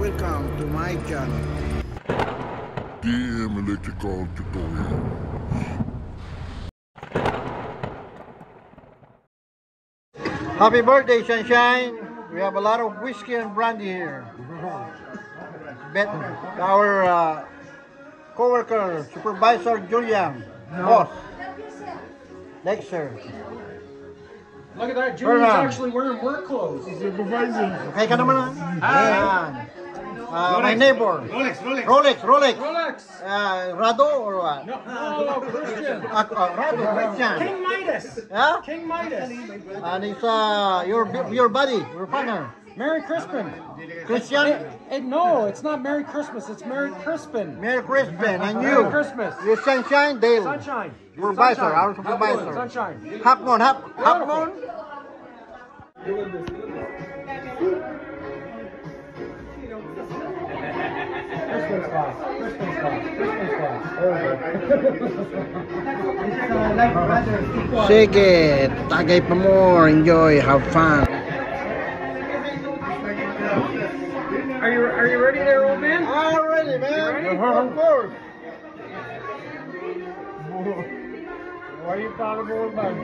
welcome to my channel. TM Electrical Tutorial. Happy birthday, Sunshine! We have a lot of whiskey and brandy here. Bet our uh, co-worker, supervisor Julian, boss, Dexter. Look at that, Julian's Fernand. actually wearing work clothes. Okay ka naman? Ayan. Uh, my neighbor. Rolex, Rolex. Rolex, Rolex. Rolex. Uh, Rado or what? No, no, Christian. Uh, uh, Rado, Christian. King Midas. Yeah? King Midas. And it's uh, your your buddy, your partner, Merry Crispin. Christian. It, it, no, it's not Merry Christmas. It's Merry Crispin. Merry Christmas, and Merry you. Christmas. You Sunshine Dale. Sunshine. Supervisor, Sunshine. our supervisor. Sunshine. Half moon, half, half moon. Class. Crispin's class. Crispin's class. Sige, tagay pa more, enjoy, have fun. Are you are you ready there, old man? Already, man. ready? Of course. Why are you calling me old man?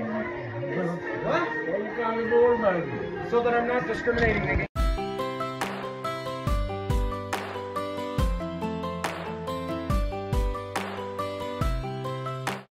What? Why are you calling me old man? So that I'm not discriminating against